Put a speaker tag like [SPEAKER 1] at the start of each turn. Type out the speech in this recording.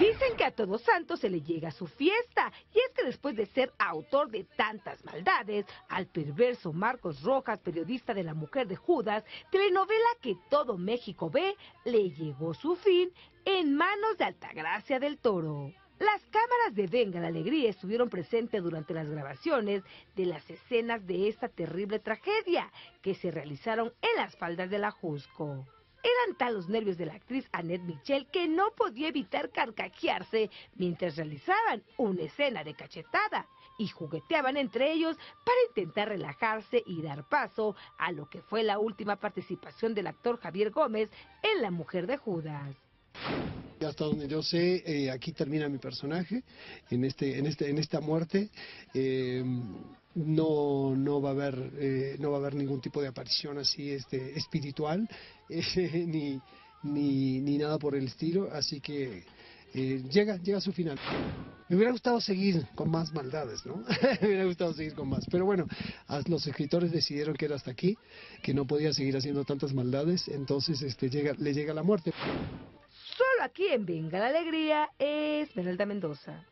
[SPEAKER 1] Dicen que a Todos Santos se le llega su fiesta, y es que después de ser autor de tantas maldades, al perverso Marcos Rojas, periodista de La Mujer de Judas, telenovela que todo México ve, le llegó su fin en manos de Altagracia del Toro. Las cámaras de Venga la Alegría estuvieron presentes durante las grabaciones de las escenas de esta terrible tragedia que se realizaron en las faldas de la Jusco. Eran tal los nervios de la actriz Annette Michel que no podía evitar carcajearse mientras realizaban una escena de cachetada y jugueteaban entre ellos para intentar relajarse y dar paso a lo que fue la última participación del actor Javier Gómez en La Mujer de Judas.
[SPEAKER 2] Hasta donde yo sé, eh, aquí termina mi personaje en este, en este, en esta muerte. Eh, no, no va a haber, eh, no va a haber ningún tipo de aparición así, este, espiritual, ni, ni, ni nada por el estilo. Así que llega, llega a su final. Me hubiera gustado seguir con más maldades, ¿no? Me hubiera gustado seguir con más. Pero bueno, los escritores decidieron que era hasta aquí, que no podía seguir haciendo tantas maldades, entonces este, llega, le llega la muerte.
[SPEAKER 1] Aquí en Venga la Alegría, Esmeralda Mendoza.